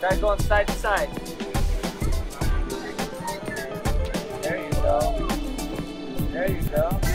Try going side to side. There you go. There you go.